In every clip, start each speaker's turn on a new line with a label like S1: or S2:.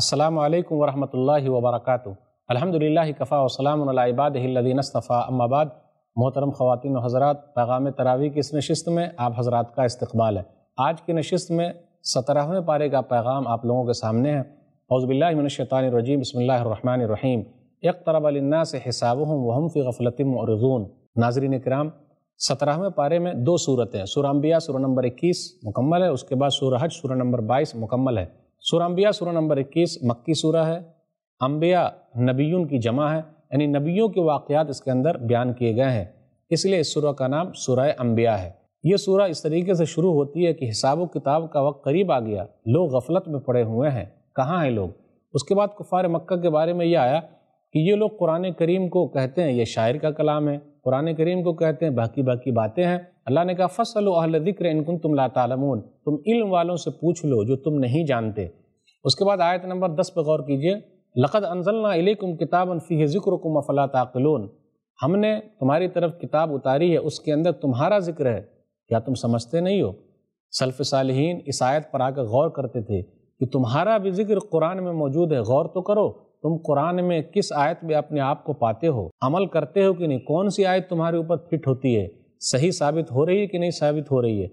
S1: السلام علیکم ورحمۃ اللہ وبرکاتہ۔ الحمد للہ کفا وسلام العباد الدین اصطفیٰ۔ بعد، محترم خواتین و حضرات، پیغام تراوی کی اس نشست میں آپ حضرات کا استقبال ہے۔ آج کی نشست میں سترہویں پارے کا پیغام آپ لوگوں کے سامنے ہے۔ عوض باللہ من الشیطان الرجیم، بسم اللہ الرحمن الرحیم۔ اقترب للناس حسابهم وهم فی غفلت معرضون۔ ناظرین کرام، سترہویں پارے میں دو صورتیں سورہ انبیاء سورہ نمبر اکیس مکمل ہے، اس کے بعد سورہ حج سورہ نمبر بائیس مکمل ہے۔ سورہ انبیاء، سورہ نمبر اکیس، مکی سورہ ہے۔ انبیاء نبیون کی جمع ہے یعنی نبیوں کے واقعات اس کے اندر بیان کیے گئے ہیں۔ اس لیے اس سورہ کا نام سورہ انبیاء ہے۔ یہ سورہ اس طریقے سے شروع ہوتی ہے کہ حساب و کتاب کا وقت قریب آ گیا، لوگ غفلت میں پڑے ہوئے ہیں۔ کہاں ہیں لوگ؟ اس کے بعد کفار مکہ کے بارے میں یہ آیا کہ یہ لوگ قرآن کریم کو کہتے ہیں، یہ شاعر کا کلام ہے۔ قرآن کریم کو کہتے ہیں، باقی باقی باتیں ہیں۔ اللہ نے کہا فصل و اہل ذکر انکن تم لا تعلمون۔ تم علم والوں سے پوچھ لو جو تم نہیں جانتے۔ اس کے بعد آیت نمبر دس پہ غور کیجیے۔ لقد انزلنا الیکم کتابا فیہ ذکرکم افلا تعقلون۔ ہم نے تمہاری طرف کتاب اتاری ہے، اس کے اندر تمہارا ذکر ہے۔ کیا تم سمجھتے نہیں ہو؟ سلف صالحین اس آیت پر آ کر غور کرتے تھے کہ تمہارا بھی ذکر قرآن میں موجود ہے۔ غور تو کرو۔ تم قرآن میں کس آیت میں اپنے آپ کو پاتے ہو؟ عمل کرتے ہو کہ نہیں؟ کون سی آیت تمہارے اوپر فٹ ہوتی ہے؟ صحیح ثابت ہو رہی ہے کہ نہیں ثابت ہو رہی ہے؟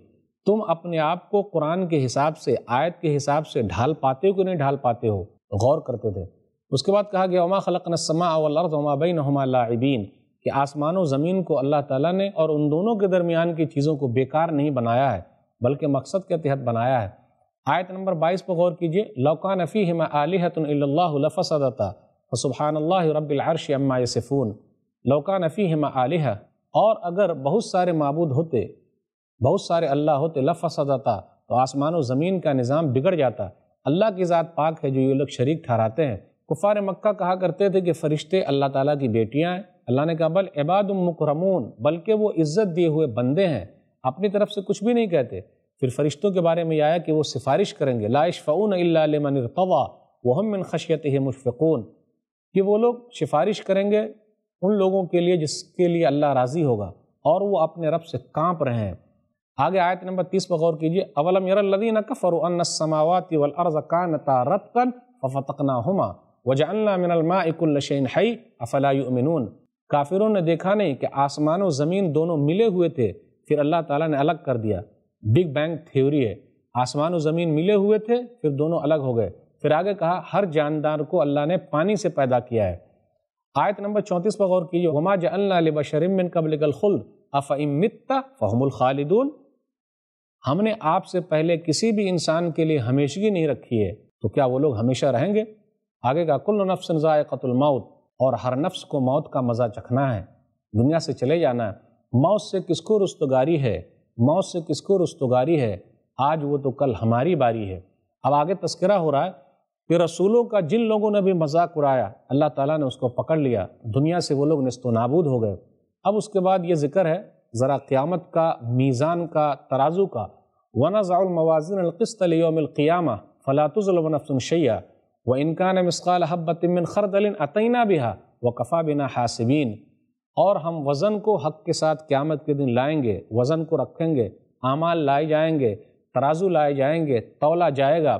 S1: تم اپنے آپ کو قرآن کے حساب سے، آیت کے حساب سے ڈھال پاتے ہو کہ نہیں ڈھال پاتے ہو؟ غور کرتے تھے۔ اس کے بعد کہا گیا، وما خلق السماء والارض وما بینہما لاعبین کہ آسمان و زمین کو اللہ تعالیٰ نے اور ان دونوں کے درمیان کی چیزوں کو بیکار نہیں بنایا ہے، بلکہ مقصد کے تحت بنایا ہے۔ آیت نمبر بائیس پر غور کیجیے لوکان فیہما آلیہت الا اللہ لفسدتا فسبحان اللہ رب العرش اما یسفون لوکان فیہما آلیہ اور اگر بہت سارے معبود ہوتے، بہت سارے اللہ ہوتے لفسدتا، تو آسمان و زمین کا نظام بگڑ جاتا۔ اللہ کی ذات پاک ہے جو یہ لوگ شریک ٹھہراتے ہیں۔ کفار مکہ کہا کرتے تھے کہ فرشتے اللہ تعالیٰ کی بیٹیاں ہیں۔ اللہ نے کہا، بل عباد مکرمون، بلکہ وہ عزت دیے ہوئے بندے ہیں۔ اپنی طرف سے کچھ بھی نہیں کہتے۔ پھر فرشتوں کے بارے میں یہ آیا کہ وہ سفارش کریں گے لائش فعون اللہ لمن ارتضا وہم من خشیت مشفقون۔ کہ وہ لوگ سفارش کریں گے ان لوگوں کے لیے جس کے لیے اللہ راضی ہوگا اور وہ اپنے رب سے کانپ رہے ہیں۔ آگے آیت نمبر تیس پر غور کیجیے اولم یر الذین کفروا ان السماوات والارض کانتا رتقا ففتقناهما وجعلنا من الماء كل شيء حي، افلا يؤمنون کافروں نے دیکھا نہیں کہ آسمان و زمین دونوں ملے ہوئے تھے، پھر اللہ تعالیٰ نے الگ کر دیا۔ بگ بینگ تھیوری ہے۔ آسمان و زمین ملے ہوئے تھے، پھر دونوں الگ ہو گئے۔ پھر آگے کہا، ہر جاندار کو اللہ نے پانی سے پیدا کیا ہے۔ آیت نمبر چونتیس پر غور کیجیے وما جعلنا لبشر من قبل الخلد افئم مت فهم الخالدون۔ ہم نے آپ سے پہلے کسی بھی انسان کے لیے ہمیشگی نہیں رکھی ہے۔ تو کیا وہ لوگ ہمیشہ رہیں گے؟ آگے کا کل نفس ذائقۃ الموت۔ اور ہر نفس کو موت کا مزہ چکھنا ہے۔ دنیا سے چلے جانا ہے۔ موت سے کس کو رستگاری ہے؟ موت سے کس کو رستگاری ہے؟ آج وہ تو کل ہماری باری ہے۔ اب آگے تذکرہ ہو رہا ہے کہ رسولوں کا جن لوگوں نے بھی مذاق اڑایا، اللہ تعالیٰ نے اس کو پکڑ لیا۔ دنیا سے وہ لوگ نست و نابود ہو گئے۔ اب اس کے بعد یہ ذکر ہے ذرا قیامت کا، میزان کا، ترازو کا۔ ونزع الموازن القسط لیوم القیامہ فلا تظلم نفس شیئا وان كان مثقال حبة من خردل اتینا بها وكفى بنا حاسبین اور ہم وزن کو حق کے ساتھ قیامت کے دن لائیں گے، وزن کو رکھیں گے، اعمال لائے جائیں گے، ترازو لائے جائیں گے، تولا جائے گا۔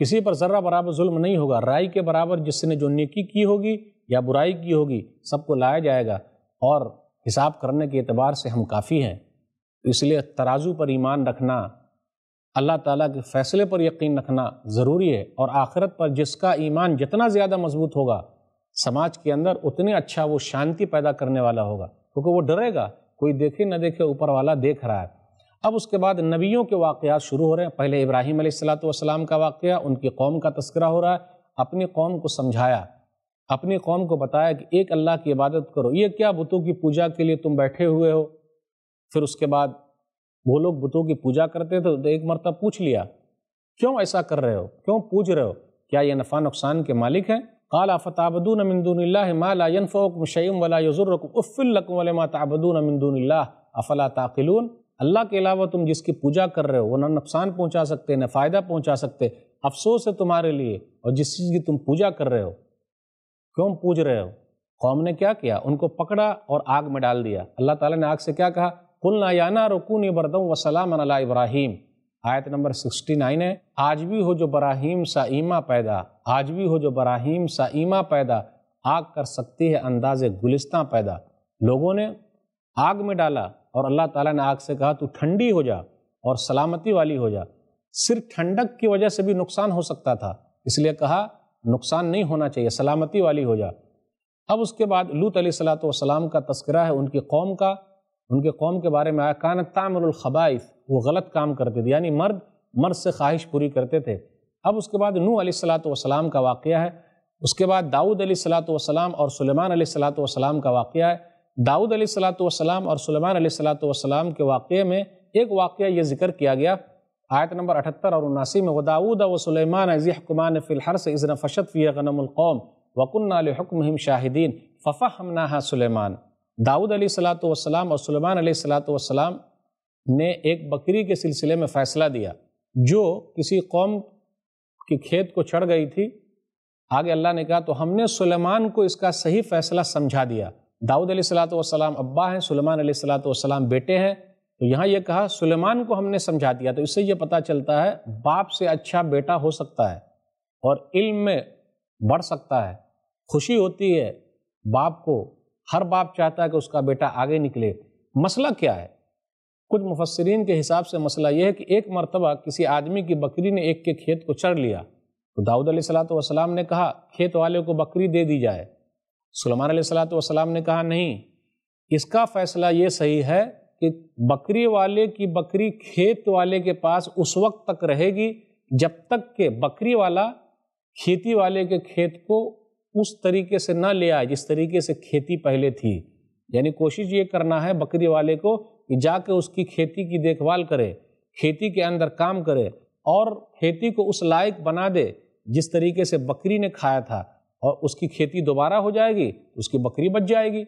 S1: کسی پر ذرہ برابر ظلم نہیں ہوگا، رائی کے برابر جس نے جو نیکی کی ہوگی یا برائی کی ہوگی، سب کو لایا جائے گا۔ اور حساب کرنے کے اعتبار سے ہم کافی ہیں۔ اس لیے ترازو پر ایمان رکھنا، اللہ تعالیٰ کے فیصلے پر یقین رکھنا ضروری ہے۔ اور آخرت پر جس کا ایمان جتنا زیادہ مضبوط ہوگا سماج کے اندر اتنے اچھا وہ شانتی پیدا کرنے والا ہوگا، کیونکہ وہ ڈرے گا، کوئی دیکھے نہ دیکھے اوپر والا دیکھ رہا ہے۔ اب اس کے بعد نبیوں کے واقعات شروع ہو رہے ہیں۔ پہلے ابراہیم علیہ السلاۃ والسلام کا واقعہ، ان کی قوم کا تذکرہ ہو رہا ہے۔ اپنی قوم کو سمجھایا، اپنی قوم کو بتایا کہ ایک اللہ کی عبادت کرو۔ یہ کیا بتوں کی پوجا کے لیے تم بیٹھے ہوئے ہو؟ پھر اس کے بعد وہ لوگ بتوں کی پوجا کرتے تھے، تو ایک مرتبہ پوچھ لیا، کیوں ایسا کر رہے ہو؟ کیوں پوچھ رہے ہو؟ کیا یہ نفع نقصان کے مالک ہیں؟ قال فتعبدون من دون اللہ ما لا ينفعكم شيء ولا يضركم؟ اف لكم ولما تعبدون من دون اللہ افلا تعقلون? اللہ کے علاوہ تم جس کی پوجا کر رہے ہو وہ نہ نقصان پہنچا سکتے، نہ فائدہ پہنچا سکتے، افسوس ہے تمہارے لیے اور جس چیز کی تم پوجا کر رہے ہو، کیوں پوج رہے ہو؟ قوم نے کیا کیا؟ ان کو پکڑا اور آگ میں ڈال دیا۔ اللہ تعالیٰ نے آگ سے کیا کہا؟ قلنا یا نا رکونی بردم و سلام علی ابراہیم آیت نمبر سکسٹی نائن ہے، آج بھی ہو جو براہیم سا ایما پیدا، آج بھی ہو جو براہیم سا ایما پیدا، آگ کر سکتی ہے انداز گلستہ پیدا۔ لوگوں نے آگ میں ڈالا اور اللہ تعالیٰ نے آگ سے کہا، تو ٹھنڈی ہو جا اور سلامتی والی ہو جا۔ صرف ٹھنڈک کی وجہ سے بھی نقصان ہو سکتا تھا، اس لیے کہا، نقصان نہیں ہونا چاہیے، سلامتی والی ہو جا۔ اب اس کے بعد لوت علیہ السلاۃ والسلام کا تذکرہ ہے ان کی قوم کا۔ ان کے قوم کے بارے میں آیا کان تعمر الخبائف وہ غلط کام کرتے تھے یعنی مرد مرد سے خواہش پوری کرتے تھے۔ اب اس کے بعد نو علیہ السلاۃ والسلام کا واقعہ ہے۔ اس کے بعد داؤد علیہ السلاۃ والسلام اور سلیمان علیہ السلاۃ والسلام کا واقعہ ہے۔ داؤد علیہ السلاۃ والسلام اور سلیمان علیہ السلاۃ والسلام کے واقعے میں ایک واقعہ یہ ذکر کیا گیا۔ آیت نمبر اٹھتر اور اناسی میں وداود و سلیمان حکمان فی الحرس اذن فشت فی غنم القوم وکن حکم شاہدین ففا ہم سلیمان۔ داؤد علیہ السلاۃ والسلام اور سلیمان علیہ السلاۃ والسلام نے ایک بکری کے سلسلے میں فیصلہ دیا، جو کسی قوم کے کھیت کو چڑھ گئی تھی۔ آگے اللہ نے کہا، تو ہم نے سلیمان کو اس کا صحیح فیصلہ سمجھا دیا۔ داؤد علیہ السلاۃ والسلام ابا ہیں، سلیمان علیہ السلاۃ والسلام بیٹے ہیں۔ تو یہاں یہ کہا، سلیمان کو ہم نے سمجھا دیا۔ تو اس سے یہ پتہ چلتا ہے، باپ سے اچھا بیٹا ہو سکتا ہے اور علم میں بڑھ سکتا ہے۔ خوشی ہوتی ہے، باپ کو ہر باپ چاہتا ہے کہ اس کا بیٹا آگے نکلے۔ مسئلہ کیا ہے؟ کچھ مفسرین کے حساب سے مسئلہ یہ ہے کہ ایک مرتبہ کسی آدمی کی بکری نے ایک کے کھیت کو چڑھ لیا۔ تو داؤد علیہ السلاۃ والسلام نے کہا، کھیت والے کو بکری دے دی جائے۔ سلمان علیہ السلاۃ والسلام نے کہا، نہیں، اس کا فیصلہ یہ صحیح ہے کہ بکری والے کی بکری کھیت والے کے پاس اس وقت تک رہے گی جب تک کہ بکری والا کھیتی والے کے کھیت کو اس طریقے سے نہ لے آئے جس طریقے سے کھیتی پہلے تھی۔ یعنی کوشش یہ کرنا ہے بکری والے کو کہ جا کے اس کی کھیتی کی دیکھ بھال کرے، کھیتی کے اندر کام کرے اور کھیتی کو اس لائق بنا دے جس طریقے سے بکری نے کھایا تھا اور اس کی کھیتی دوبارہ ہو جائے گی، اس کی بکری بچ جائے گی۔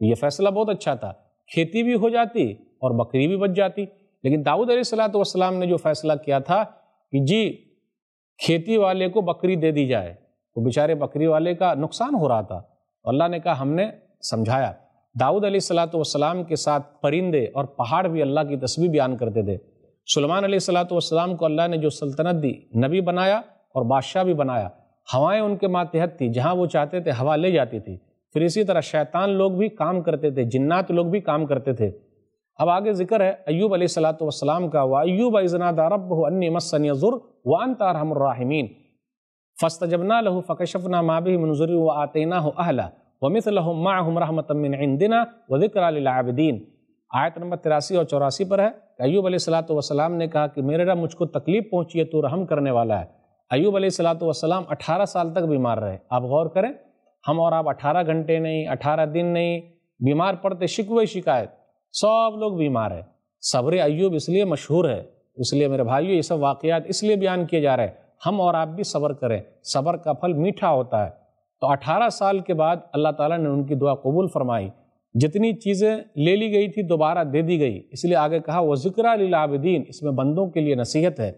S1: یہ فیصلہ بہت اچھا تھا۔ کھیتی بھی ہو جاتی اور بکری بھی بچ جاتی۔ لیکن داؤد علیہ السلاۃ والسلام نے جو فیصلہ کیا تھا کہ جی کھیتی والے کو بکری دے دی جائے، تو بیچارے بکری والے کا نقصان ہو رہا تھا۔ اللہ نے کہا، ہم نے سمجھایا۔ داؤد علیہ السلاۃ والسلام کے ساتھ پرندے اور پہاڑ بھی اللہ کی تصویر بیان کرتے تھے۔ سلمان علیہ السلاۃ والسلام کو اللہ نے جو سلطنت دی، نبی بنایا اور بادشاہ بھی بنایا۔ ہوائیں ان کے ماتحت تھی جہاں وہ چاہتے تھے ہوا لے جاتی تھی۔ پھر اسی طرح شیطان لوگ بھی کام کرتے تھے، جنات لوگ بھی کام کرتے تھے۔ اب آگے ذکر ہے ایوب علیہ السلاۃ والسلام کا و ایوب ازنا دارب انی مسن ضر و انتارحم الرحمین فسط جبنا لہو فکشفنا مابی منظری و آتینہ اہلا ومثلہم معہم رحمتا من عندنا و ذکر للعابدین آیت نمبر تراسی اور چوراسی پر ہے کہ ایوب علیہ السلاۃ والسلام نے کہا کہ میرے رب مجھ کو تکلیف پہنچی ہے، تو رحم کرنے والا ہے۔ ایوب علیہ السلاۃ والسلام اٹھارہ سال تک بیمار رہے۔ آپ غور کریں، ہم اور آپ اٹھارہ گھنٹے نہیں، اٹھارہ دن نہیں، بیمار پڑتے شکوے شکایت، سب لوگ بیمار ہیں۔ صبر ایوب اس لیے مشہور ہے، اس لیے میرے بھائیو یہ سب واقعات اس لیے بیان کیے جا رہے ہیں۔ ہم اور آپ بھی صبر کریں، صبر کا پھل میٹھا ہوتا ہے۔ تو اٹھارہ سال کے بعد اللہ تعالیٰ نے ان کی دعا قبول فرمائی۔ جتنی چیزیں لے لی گئی تھی دوبارہ دے دی گئی۔ اس لیے آگے کہا وہ ذکر للعابدین اس میں بندوں کے لیے نصیحت ہے۔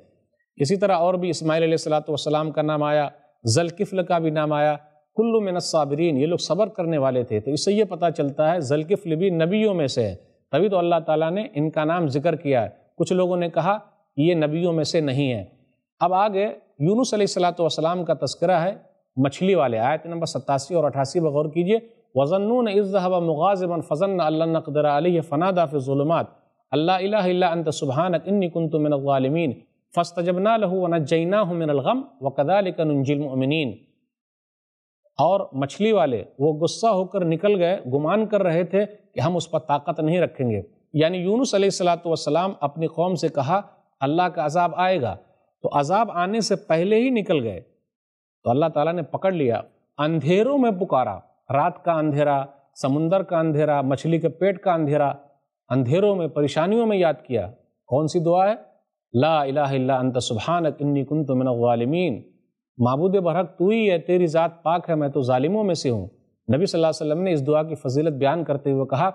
S1: اسی طرح اور بھی اسماعیل علیہ السلاۃ والسلام کا نام آیا ذلقفل کا بھی نام آیا۔ کلو من الصابرین یہ لوگ صبر کرنے والے تھے۔ تو اس سے یہ پتہ چلتا ہے ذلقفل بھی نبیوں میں سے ہے۔ تبھی تو اللہ تعالیٰ نے ان کا نام ذکر کیا ہے۔ کچھ لوگوں نے کہا، یہ نبیوں میں سے نہیں ہے۔ اب آگے یونس علیہ السلاۃ والسلام کا تذکرہ ہے۔ مچھلی والے، آیت نمبر ستاسی اور اٹھاسی بغور کیجیے۔ وزنون اظہب مغازبا فضن اللہ نقدر علیہ فنادا فی الظلمات۔ اللہ الہ الا انت سبحانک انی کنت من الظالمین فاستجبنا له ونجیناہ من الغم وکذالک ننجی المؤمنین اور مچھلی والے، وہ غصہ ہو کر نکل گئے، گمان کر رہے تھے کہ ہم اس پر طاقت نہیں رکھیں گے۔ یعنی یونس علیہ السلاۃ والسلام اپنی قوم سے کہا، اللہ کا عذاب آئے گا۔ تو عذاب آنے سے پہلے ہی نکل گئے۔ تو اللہ تعالیٰ نے پکڑ لیا، اندھیروں میں پکارا، رات کا اندھیرا، سمندر کا اندھیرا، مچھلی کے پیٹ کا اندھیرا، اندھیروں میں، پریشانیوں میں یاد کیا۔ کون سی دعا ہے؟ لا الہ الا انت سبحانک انی کنت من الظالمین۔ معبود برحق، تو ہی ہے، تیری ذات پاک ہے، میں تو ظالموں میں سے ہوں۔ نبی صلی اللہ علیہ وسلم نے اس دعا کی فضیلت بیان کرتے ہوئے کہا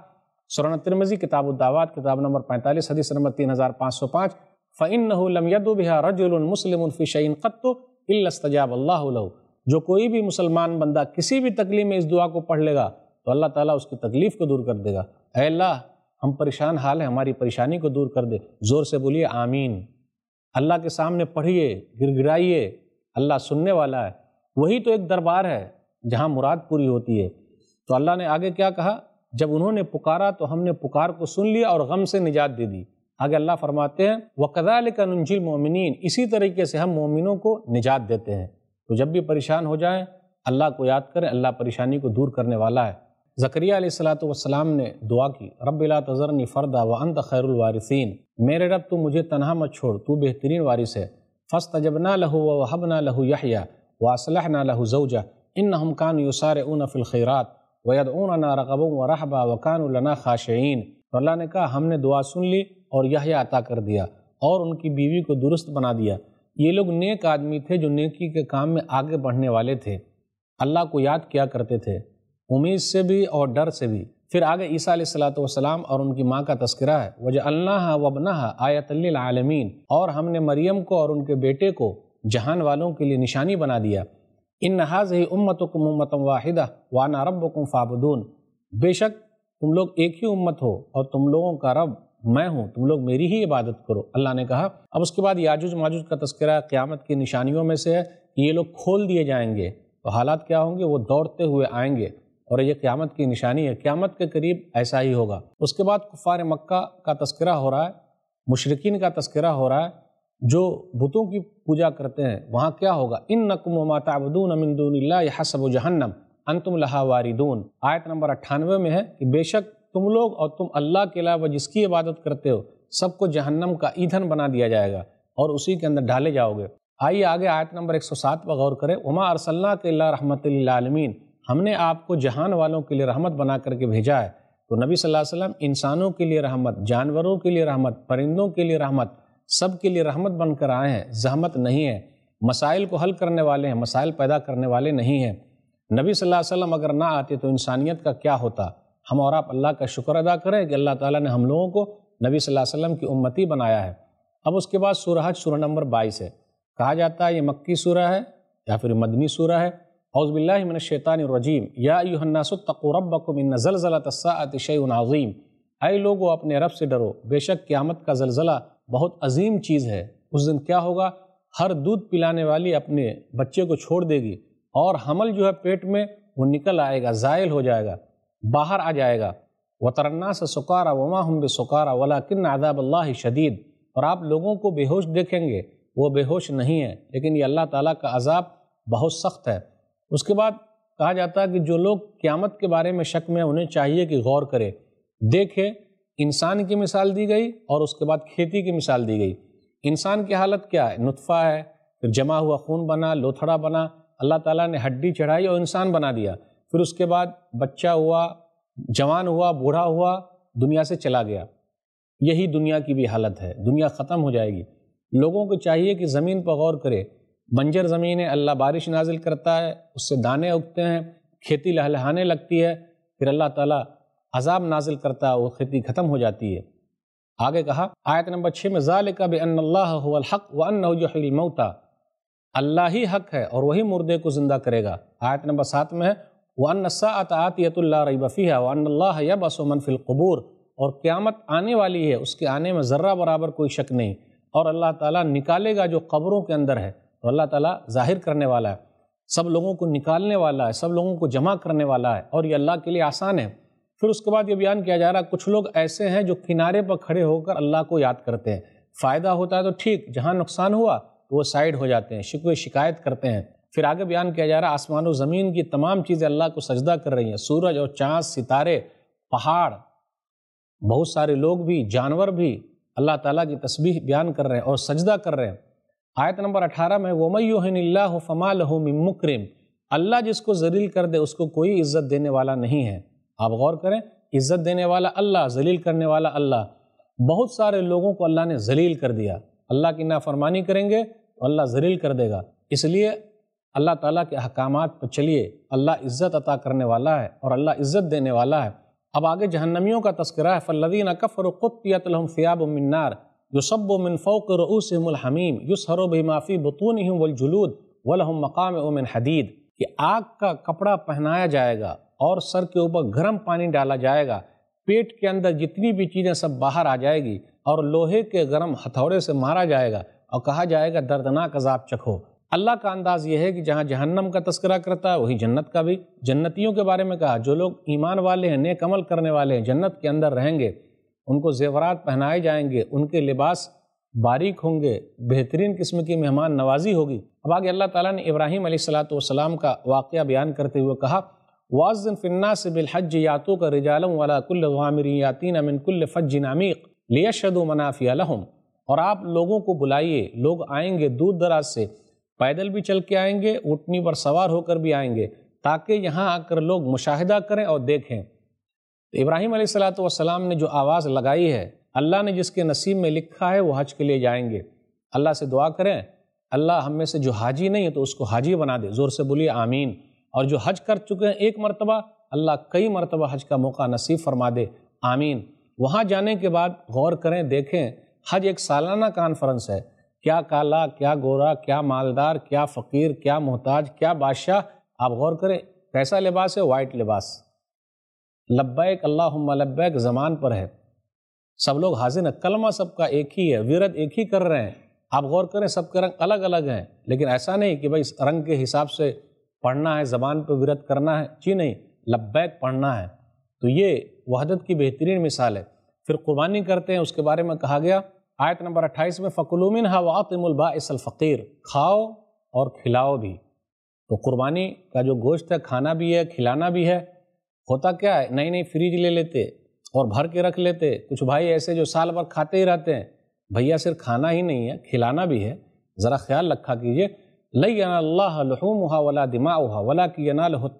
S1: سورن ترمزی کتاب الدعوات، کتاب نمبر پینتالیس، حدیث نمبر تین ہزار پانچ سو پانچ۔ فَإِنَّهُ لَمْ يَدُ بِهَا رَجُلٌ مُسْلِمٌ فِي شَيْءٍ قَطُّ۔ إِلَّا اسْتَجَابَ اللَّهُ جو کوئی بھی مسلمان بندہ کسی بھی تکلیف میں اس دعا کو پڑھ لے گا، تو اللہ تعالیٰ اس کی تکلیف کو دور کر دے گا۔ اے اللہ، ہم پریشان حال ہیں، ہماری پریشانی کو دور کر دے۔ زور سے بولیے، آمین۔ اللہ کے سامنے پڑھیے گر گرائیے اللہ سننے والا ہے۔ وہی تو ایک دربار ہے جہاں مراد پوری ہوتی ہے۔ تو اللہ نے آگے کیا کہا؟ جب انہوں نے پکارا تو ہم نے پکار کو سن لیا اور غم سے نجات دے دی۔ آگے اللہ فرماتے ہیں وہ قدال کا مومنین اسی طریقے سے ہم مومنوں کو نجات دیتے ہیں۔ تو جب بھی پریشان ہو جائیں، اللہ کو یاد کریں، اللہ پریشانی کو دور کرنے والا ہے۔ ذکریہ علیہ السلاۃ والسلام نے دعا کی، رب لا تذرنی فردا و انت خیر الوارثین۔ میرے رب، تو مجھے تنہا مت چھوڑ، تو بہترین وارث ہے۔ فسط جب نہ لہو و حب نہ لہو یحییٰ و اسلح نہ لہو زوجہ ان نہ کان یوسار اون خاشعین۔ تو اللہ نے کہا، ہم نے دعا سن لی اور یحییٰ عطا کر دیا اور ان کی بیوی کو درست بنا دیا۔ یہ لوگ نیک آدمی تھے جو نیکی کے کام میں آگے بڑھنے والے تھے۔ اللہ کو یاد کیا کرتے تھے۔ امید سے بھی اور ڈر سے بھی۔ پھر آگے عیسیٰ علیہ السلاۃ والسلام اور ان کی ماں کا تذکرہ ہے۔ وجہ اللہ وبنہ آیت العالمین اور ہم نے مریم کو اور ان کے بیٹے کو جہان والوں کے لیے نشانی بنا دیا۔ ان نحاظ ہی امت و کم واحدہ وانا رب و کم فابدون بے شک تم لوگ ایک ہی امت ہو اور تم لوگوں کا رب میں ہوں، تم لوگ میری ہی عبادت کرو۔ اللہ نے کہا، اب اس کے بعد یاجوج ماجوج کا تذکرہ قیامت کی نشانیوں میں سے ہے کہ یہ لوگ کھول دیے جائیں گے۔ تو حالات کیا ہوں گے؟ وہ دوڑتے ہوئے آئیں گے اور یہ قیامت کی نشانی ہے۔ قیامت کے قریب ایسا ہی ہوگا۔ اس کے بعد کفار مکہ کا تذکرہ ہو رہا ہے مشرقین کا تذکرہ ہو رہا ہے، جو بتوں کی پوجا کرتے ہیں۔ وہاں کیا ہوگا؟ ان نقم و ماتعبدون من دون اللہ حسب و جہنم، انتم لہا واردون۔ آیت نمبر اٹھانوے میں ہے کہ بے شک تم لوگ اور تم اللہ کے علاوہ جس کی عبادت کرتے ہو، سب کو جہنم کا ایندھن بنا دیا جائے گا اور اسی کے اندر ڈالے جاؤ گے۔ آئیے آگے آیت نمبر 107 پر غور کرے عما ارسلہ کے اللہ رحمۃ اللہ عالمین ہم نے آپ کو جہان والوں کے لیے رحمت بنا کر کے بھیجا ہے۔ تو نبی صلی اللہ علیہ وسلم انسانوں کے لیے رحمت، جانوروں کے لیے رحمت، پرندوں کے لیے رحمت، سب کے لیے رحمت بن کر آئے ہیں۔ زحمت نہیں ہے۔ مسائل کو حل کرنے والے ہیں، مسائل پیدا کرنے والے نہیں ہیں۔ نبی صلی اللہ علیہ وسلم اگر نہ آتے تو انسانیت کا کیا ہوتا؟ ہم اور آپ اللہ کا شکر ادا کریں کہ اللہ تعالیٰ نے ہم لوگوں کو نبی صلی اللہ علیہ وسلم کی امتی بنایا ہے۔ اب اس کے بعد سورہ سورہ نمبر بائیس ہے۔ کہا جاتا ہے یہ مکی سورہ ہے یا پھر مدنی سورہ ہے۔ حوض باللہ من الشیطان الرجیم۔ یا ایوہ الناس اتقوا ربکم ان زلزلۃ الساعۃ شیء عظیم۔ اے لوگو، اپنے رب سے ڈرو۔ بے شک قیامت کا زلزلہ بہت عظیم چیز ہے۔ اس دن کیا ہوگا؟ ہر دودھ پلانے والی اپنے بچے کو چھوڑ دے گی اور حمل جو ہے پیٹ میں وہ نکل آئے گا، زائل ہو جائے گا۔ باہر آ جائے گا۔ و ترنا سے سکارا وما ہم بے سکارا ولا کن عذاب اللہ شدید اور آپ لوگوں کو بے ہوش دیکھیں گے۔ وہ بے ہوش نہیں ہے لیکن یہ اللہ تعالیٰ کا عذاب بہت سخت ہے۔ اس کے بعد کہا جاتا ہے کہ جو لوگ قیامت کے بارے میں شک میں انہیں چاہیے کہ غور کرے دیکھے انسان کی مثال دی گئی اور اس کے بعد کھیتی کی مثال دی گئی۔ انسان کی حالت کیا ہے؟ نطفہ ہے، پھر جمع ہوا خون بنا، لوتھڑا بنا۔ اللہ تعالیٰ نے ہڈی چڑھائی اور انسان بنا دیا۔ پھر اس کے بعد بچہ ہوا، جوان ہوا، بوڑھا ہوا، دنیا سے چلا گیا۔ یہی دنیا کی بھی حالت ہے۔ دنیا ختم ہو جائے گی۔ لوگوں کو چاہیے کہ زمین پر غور کرے۔ بنجر زمین ہے اللہ بارش نازل کرتا ہے، اس سے دانے اگتے ہیں، کھیتی لہلہانے لگتی ہے، پھر اللہ تعالیٰ عذاب نازل کرتا ہے، وہ کھیتی ختم ہو جاتی ہے۔ آگے کہا، آیت نمبر چھ میں، ذالک بان اللہ هو الحق وانه يحيي الموتى۔ اللہ ہی حق ہے اور وہی مردے کو زندہ کرے گا۔ آیت نمبر سات میں ہے وان الساعه آتیۃ لا ریب فیها وان اللہ یبعث من فی القبور اور قیامت آنے والی ہے، اس کے آنے میں ذرہ برابر کوئی شک نہیں۔ اور اللہ تعالیٰ نکالے گا جو قبروں کے اندر ہے تو اللہ تعالیٰ ظاہر کرنے والا ہے۔ سب لوگوں کو نکالنے والا ہے، سب لوگوں کو جمع کرنے والا ہے، اور یہ اللہ کے لیے آسان ہے۔ پھر اس کے بعد یہ بیان کیا جا رہا ہے، کچھ لوگ ایسے ہیں جو کنارے پر کھڑے ہو کر اللہ کو یاد کرتے ہیں۔ فائدہ ہوتا ہے تو ٹھیک، جہاں نقصان ہوا تو وہ سائڈ ہو جاتے ہیں، شکوے شکایت کرتے ہیں۔ پھر آگے بیان کیا جا رہا ہے، آسمان و زمین کی تمام چیزیں اللہ کو سجدہ کر رہی ہیں۔ سورج اور چاند، ستارے، پہاڑ، بہت سارے لوگ بھی، جانور بھی اللہ تعالیٰ کی تسبیح بیان کر رہے ہیں اور سجدہ کر رہے ہیں۔ آیت نمبر اٹھارہ میں ومیوہن اللہ فما لہو من مکرم اللہ جس کو ذلیل کر دے، اس کو کوئی عزت دینے والا نہیں ہے۔ آپ غور کریں، عزت دینے والا اللہ، ذلیل کرنے والا اللہ۔ بہت سارے لوگوں کو اللہ نے ذلیل کر دیا۔ اللہ کی نافرمانی کریں گے تو اللہ ذلیل کر دے گا۔ اس لیے اللہ تعالیٰ کے احکامات پر چلیے، اللہ عزت عطا کرنے والا ہے اور اللہ عزت دینے والا ہے۔ اب آگے جہنمیوں کا تذکرہ ہے فلدین کفر و قطیت الحم فیاب منار یو سب و منفوق رعوسم الحمیم یوس ہر و معافی بطون والجلود ولہم مقام اومن حدید کہ آگ کا کپڑا پہنایا جائے گا اور سر کے اوپر گرم پانی ڈالا جائے گا، پیٹ کے اندر جتنی بھی چیزیں سب باہر آ جائے گی اور لوہے کے گرم ہتھوڑے سے مارا جائے گا اور کہا جائے گا دردناک عذاب چکھو۔ اللہ کا انداز یہ ہے کہ جہاں جہنم کا تذکرہ کرتا ہے، وہی جنت کا بھی۔ جنتیوں کے بارے میں کہا، جو لوگ ایمان والے ہیں، نیک عمل کرنے والے ہیں، جنت کے اندر رہیں گے، ان کو زیورات پہنائے جائیں گے، ان کے لباس باریک ہوں گے، بہترین قسم کی مہمان نوازی ہوگی۔ اب آگے اللہ تعالیٰ نے ابراہیم علیہ السلاۃ والسلام کا واقعہ بیان کرتے ہوئے کہا واضن فنا سے بالحج یاتو کا رجالم والا کل غامری یاتین امن کل فج نامیق لیشد و منافی الحم اور آپ لوگوں کو بلائیے، لوگ آئیں گے دور دراز سے پیدل بھی چل کے آئیں گے اٹھنی پر سوار ہو کر بھی آئیں گے، تاکہ یہاں آ کر لوگ مشاہدہ کریں اور دیکھیں۔ ابراہیم علیہ السلاۃ والسلام نے جو آواز لگائی ہے، اللہ نے جس کے نصیب میں لکھا ہے، وہ حج کے لیے جائیں گے۔ اللہ سے دعا کریں، اللہ ہم میں سے جو حاجی نہیں ہے تو اس کو حاجی بنا دے۔ زور سے بولیے آمین۔ اور جو حج کر چکے ہیں، ایک مرتبہ اللہ کئی مرتبہ حج کا موقع نصیب فرما دے۔ آمین۔ وہاں جانے کے بعد غور کریں، دیکھیں، حج ایک سالانہ کانفرنس ہے۔ کیا کالا، کیا گورا، کیا مالدار، کیا فقیر، کیا محتاج، کیا بادشاہ؟ آپ غور کریں کیسا لباس ہے وائٹ لباس۔ لبیک اللہ لبیک، زمان پر ہے۔ سب لوگ حاضر ہیں، کلمہ سب کا ایک ہی ہے ویرت ایک ہی کر رہے ہیں۔ آپ غور کریں، سب کے رنگ الگ الگ ہیں۔ لیکن ایسا نہیں کہ بھائی اس رنگ کے حساب سے پڑھنا ہے، زبان پہ ورت کرنا ہے۔ جی نہیں، لبیک پڑھنا ہے۔ تو یہ وحدت کی بہترین مثال ہے۔ پھر قربانی کرتے ہیں، اس کے بارے میں کہا گیا۔ آیت نمبر اٹھائیس میں فقلومن ہا واطم الباعث الفقیر کھاؤ اور کھلاؤ بھی۔ تو قربانی کا جو گوشت ہے، کھانا بھی ہے، کھلانا بھی ہے، ہوتا کیا ہے؟ نئی نئی فریج لے لیتے اور بھر کے رکھ لیتے۔ کچھ بھائی ایسے جو سال بھر کھاتے ہی رہتے ہیں۔ بھیا صرف کھانا ہی نہیں ہے، کھلانا بھی ہے۔ ذرا خیال رکھا کیجیے لئی اللہ لحومہ ولا دماغ ولا کی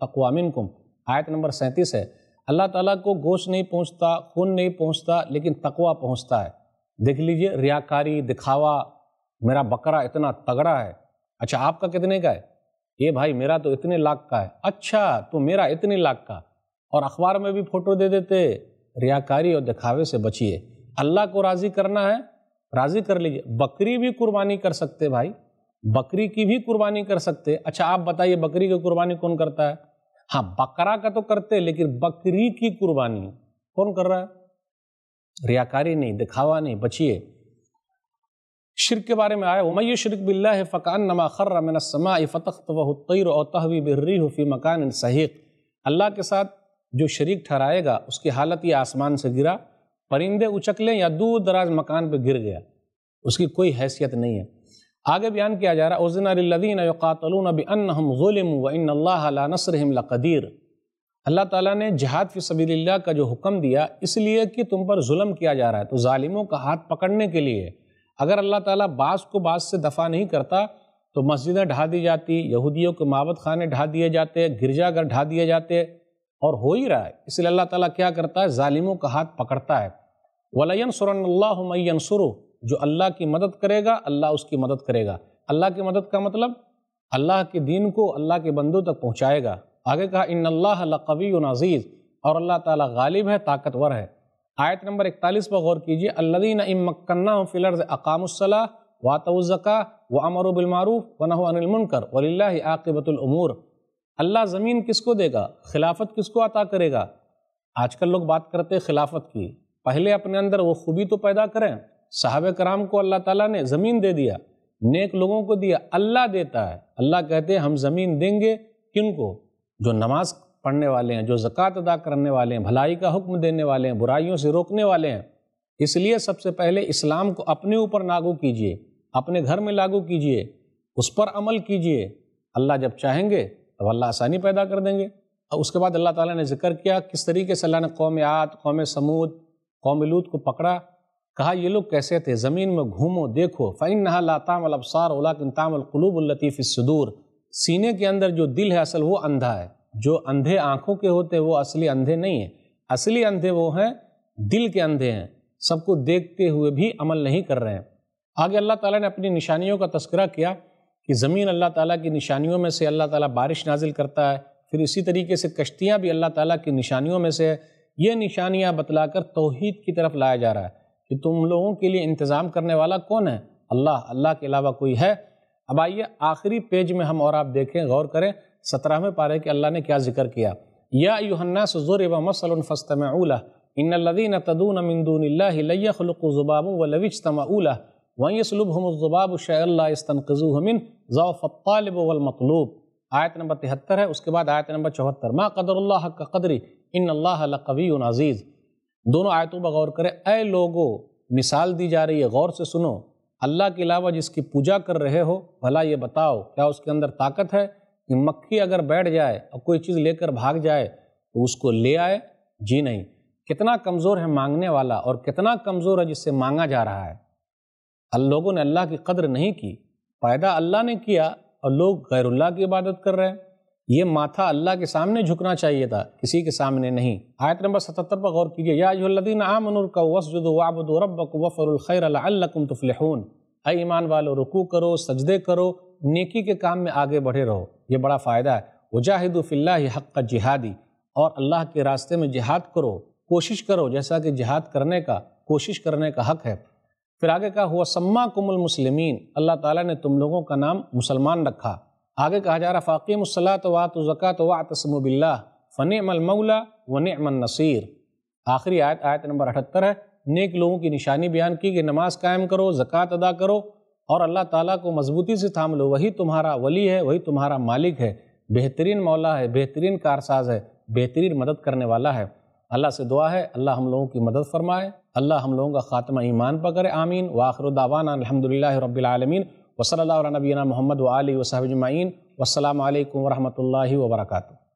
S1: تقوامن کم آیت نمبر سینتیس ہے۔ اللہ تعالیٰ کو گوشت نہیں پہنچتا، خون نہیں پہنچتا، لیکن تقوا پہنچتا ہے۔ دیکھ لیجیے، ریاکاری، دکھاوا، میرا بکرا اتنا تگڑا ہے۔ اچھا آپ کا کتنے کا ہے؟ یہ بھائی، میرا تو اتنے لاکھ کا ہے۔ اچھا تو میرا اتنے لاکھ کا۔ اور اخبار میں بھی فوٹو دے دیتے۔ ریاکاری اور دکھاوے سے بچیے۔ اللہ کو راضی کرنا ہے، راضی کر لیجیے۔ بکری بھی قربانی کر سکتے بھائی۔ بکری کی بھی قربانی کر سکتے۔ اچھا آپ بتائیے، بکری کی قربانی کون کرتا ہے؟ ہاں بکرا کا تو کرتے، لیکن بکری کی قربانی کون کر رہا ہے؟ ریاکاری نہیں، دکھاوا نہیں۔ بچیے شرک کے بارے میں آیا امی شرک بلّہ فقان نما خر من السماء فتخت و الطیر او تحوی بالریح فی مکان صحیح اللہ کے ساتھ جو شریک ٹھہرائے گا، اس کی حالت یہ آسمان سے گرا، پرندے اچک لیں یا دور دراز مکان پہ گر گیا۔ اس کی کوئی حیثیت نہیں ہے۔ آگے بیان کیا جا رہا اوزن الدین قاتلون بانہم ظلموا وان اللہ علی نصرہم لقدیر اللہ تعالیٰ نے جہاد فی سبیل اللہ کا جو حکم دیا، اس لیے کہ تم پر ظلم کیا جا رہا ہے۔ تو ظالموں کا ہاتھ پکڑنے کے لیے اگر اللہ تعالیٰ بعض کو بعض سے دفع نہیں کرتا، تو مسجدیں ڈھا دی جاتی، یہودیوں کے معبد خانے ڈھا دیے جاتے گرجا گھر ڈھا دیے جاتے اور ہو ہی رہا ہے۔ اس لیے اللہ تعالیٰ کیا کرتا ہے؟ ظالموں کا ہاتھ پکڑتا ہے۔ وَلَيَنْ آگے کہا، ان اللہ لقوی عزیز. اور اللہ تعالیٰ غالب ہے، طاقتور ہے۔ آیت نمبر اکتالیس پر غور کیجیے اللہ امکنہ فلرز اقام الصلاح وات الزکا و امر و بالمعروف و نحو ان المنکر ولی اللہ عاقبۃ العمور اللہ زمین کس کو دے گا؟ خلافت کس کو عطا کرے گا؟ آج کل لوگ بات کرتے خلافت کی۔ پہلے اپنے اندر وہ خوبی تو پیدا کریں۔ صحابہ کرام کو اللہ تعالیٰ نے زمین دے دیا، نیک لوگوں کو دیا، اللہ دیتا ہے۔ اللہ کہتے ہیں، ہم زمین دیں گے کن کو؟ جو نماز پڑھنے والے ہیں، جو زکوٰۃ ادا کرنے والے ہیں، بھلائی کا حکم دینے والے ہیں، برائیوں سے روکنے والے ہیں، اس لیے سب سے پہلے اسلام کو اپنے اوپر لاگو کیجیے، اپنے گھر میں لاگو کیجیے، اس پر عمل کیجیے۔ اللہ جب چاہیں گے تو اللہ آسانی پیدا کر دیں گے۔ اور اس کے بعد اللہ تعالیٰ نے ذکر کیا، کس طریقے سے اللہ نے قوم عاد، قوم سمود، قوم لوت کو پکڑا؟ کہا، یہ لوگ کیسے تھے؟ زمین میں گھومو، دیکھو فعین نہ لاتام الابصار اولاکن تام القلوب الطیف الصدور سینے کے اندر جو دل ہے اصل وہ اندھا ہے۔ جو اندھے آنکھوں کے ہوتے وہ اصلی اندھے نہیں ہیں۔ اصلی اندھے وہ ہیں، دل کے اندھے ہیں۔ سب کو دیکھتے ہوئے بھی عمل نہیں کر رہے ہیں۔ آگے اللہ تعالیٰ نے اپنی نشانیوں کا تذکرہ کیا کہ زمین اللہ تعالیٰ کی نشانیوں میں سے اللہ تعالیٰ بارش نازل کرتا ہے۔ پھر اسی طریقے سے کشتیاں بھی اللہ تعالیٰ کی نشانیوں میں سے یہ نشانیاں بتلا کر توحید کی طرف لایا جا رہا ہے کہ تم لوگوں کے لیے انتظام کرنے والا کون ہے؟ اللہ۔ اللہ کے علاوہ کوئی ہے۔ اب آئیے آخری پیج میں ہم اور آپ دیکھیں، غور کریں، سترہویں پارے کہ اللہ نے کیا ذکر کیا؟ یا الناس ضرب مثل فاستمعوا له، ان الذين تدون من دون الله لن يخلقوا ذبابا ولو اجتمعوا له وہیں سلوب ہم الضباب شع اللہ استنقضو ہمن ضوف الطالب والمطلوب۔ آیت نمبر تہتر ہے، اس کے بعد آیت نمبر چوہتر۔ ما قدر اللہ کا قدری، ان اللہ لقوی عزیز۔ دونوں آیتوں پر غور کرے اے لوگو، مثال دی جا رہی ہے، غور سے سنو۔ اللہ کے علاوہ جس کی پوجا کر رہے ہو، بھلا یہ بتاؤ، کیا اس کے اندر طاقت ہے کہ مکھی اگر بیٹھ جائے اور کوئی چیز لے کر بھاگ جائے تو اس کو لے آئے؟ جی نہیں۔ کتنا کمزور ہے مانگنے والا اور کتنا کمزور ہے جس سے مانگا جا رہا ہے۔ لوگوں نے اللہ کی قدر نہیں کی پیدا اللہ نے کیا اور لوگ غیر اللہ کی عبادت کر رہے ہیں۔ یہ ماتھا اللہ کے سامنے جھکنا چاہیے تھا، کسی کے سامنے نہیں۔ آیت نمبر ستتر پر غور کیجیے، یا الذین آمنوا کا وسجدوا وعبدوا ربکم وفروا الخیر لعلکم تفلحون۔ اے ایمان والو، رکوع کرو، سجدے کرو، نیکی کے کام میں آگے بڑھے رہو۔ یہ بڑا فائدہ ہے۔ وجاہدوا فی اللہ حق جہادی۔ اور اللہ کے راستے میں جہاد کرو، کوشش کرو، جیسا کہ جہاد کرنے کا، کوشش کرنے کا حق ہے۔ پھر آگے کہا، ہوا سما کم المسلمین۔ اللہ تعالیٰ نے تم لوگوں کا نام مسلمان رکھا۔ آگے کہا جا رہا فاقیم الصلاۃ وات و زکوٰۃ و تسم بلّہ فن المولا و نعم النصیر آخری آیت آیت نمبر اٹھتر ہے۔ نیک لوگوں کی نشانی بیان کی کہ نماز قائم کرو، زکوٰۃ ادا کرو اور اللہ تعالیٰ کو مضبوطی سے تھام لو۔ وہی تمہارا ولی ہے، وہی تمہارا مالک ہے۔ بہترین مولا ہے، بہترین کارساز ہے، بہترین مدد کرنے والا ہے۔ اللہ سے دعا ہے، اللہ ہم لوگوں کی مدد فرمائے۔ اللہ ہم لوگوں کا خاتمہ ایمان پکڑے آمین۔ واخر دعوانا الحمد للہ رب العالمین۔ وصلی اللہ علیہ نبینا محمد و علیہ وصحب اجمعین والسلام علیکم ورحمۃ اللہ وبرکاتہ۔